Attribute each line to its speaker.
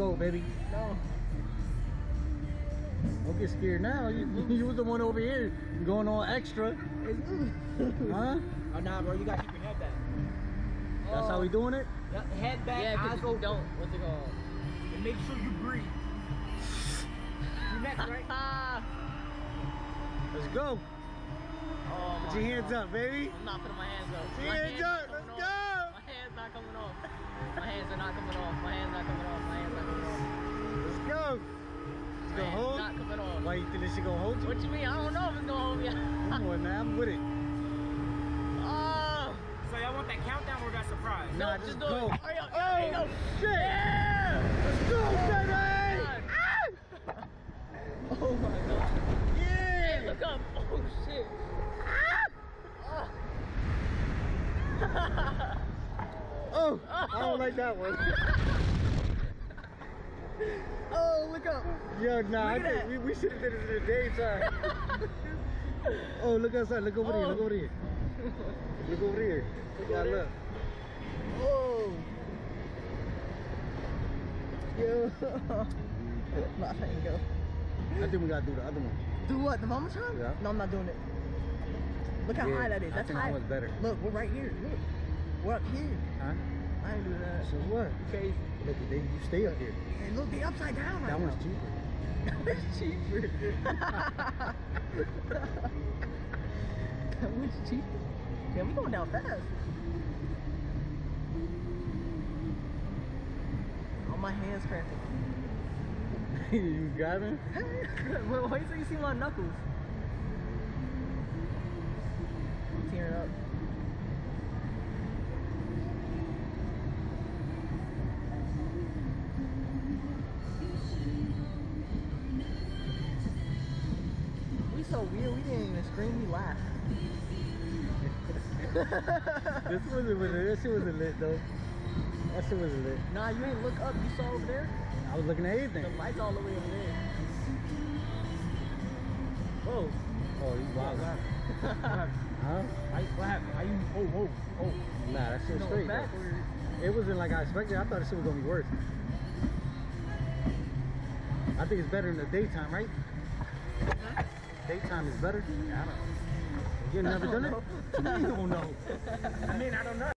Speaker 1: go, baby.
Speaker 2: No.
Speaker 1: Don't get scared now. You, you was the one over here going all extra. Huh?
Speaker 3: Oh, nah, bro, you gotta keep your head back.
Speaker 1: That's how we oh. doing it?
Speaker 3: Yep, head back,
Speaker 2: Yeah,
Speaker 3: eyes open.
Speaker 2: don't. What's it called?
Speaker 3: And make sure you breathe. You next, right?
Speaker 1: Let's go.
Speaker 2: Oh
Speaker 1: Put your hands
Speaker 2: God.
Speaker 1: up, baby.
Speaker 2: I'm not putting my hands up.
Speaker 1: Put your hands
Speaker 2: not
Speaker 1: up. Let's
Speaker 2: coming
Speaker 1: go.
Speaker 2: My hands not coming off. My hands are not coming off. My hands not coming off. My hands not coming off.
Speaker 1: You think this shit gonna hold you?
Speaker 2: What you mean? I don't know if it's gonna hold me.
Speaker 1: Come on, man. I'm with it.
Speaker 2: oh.
Speaker 3: So y'all want that countdown or that surprise?
Speaker 1: Nah,
Speaker 2: No,
Speaker 1: just
Speaker 2: do
Speaker 1: go.
Speaker 2: it. Hurry up.
Speaker 1: Oh,
Speaker 2: There you go.
Speaker 1: shit.
Speaker 2: Yeah.
Speaker 1: Let's go, baby.
Speaker 2: God. Oh my god. Hey,
Speaker 1: Yeah.
Speaker 2: look up. Oh shit. Ah.
Speaker 1: Oh, I don't like that one. Ah.
Speaker 2: Oh, look up.
Speaker 1: Yo, nah, I
Speaker 2: Look
Speaker 1: think we, we should have did it in the daytime. oh, look outside. Look over here. Look
Speaker 2: Oh.
Speaker 1: over here. Look over here. Yeah, look.
Speaker 2: Oh.
Speaker 1: Yo.
Speaker 2: My go.
Speaker 1: I think we gotta do the other one.
Speaker 2: Do what? The mama time?
Speaker 1: Yeah.
Speaker 2: No, I'm not doing it. Look how
Speaker 1: Yeah,
Speaker 2: high that is.
Speaker 1: I
Speaker 2: That's
Speaker 1: that
Speaker 2: high.
Speaker 1: one's better.
Speaker 2: Look, we're right here. Look. We're here.
Speaker 1: Huh?
Speaker 2: I ain't doing that.
Speaker 1: So what?
Speaker 2: Okay.
Speaker 1: Look, they, you stay up here.
Speaker 2: And look, they upside down right
Speaker 1: That
Speaker 2: now.
Speaker 1: one's cheaper.
Speaker 2: that one's cheaper. that one's cheaper. Yeah, we going down fast. Oh, my hands cramping.
Speaker 1: you?
Speaker 2: Wait, wait till you see my knuckles. I'm tearing up. We so weird, we didn't even scream, we laughed.
Speaker 1: This wasn't with it. That shit wasn't lit though. That shit wasn't lit.
Speaker 2: Nah, you ain't look up, you saw over there?
Speaker 1: I was looking at
Speaker 2: anything
Speaker 1: The
Speaker 2: light's all the way over there. Whoa.
Speaker 1: Oh, you wild. Huh?
Speaker 3: Why- What happened? How you? Oh, whoa, oh.
Speaker 1: Nah, that shit was
Speaker 2: No,
Speaker 1: straight. It wasn't like I expected. I thought this shit was gonna be worse. I think it's better in the daytime, right? Daytime is better.
Speaker 3: I don't know.
Speaker 1: You never done it? You don't know.
Speaker 3: I mean, I don't know.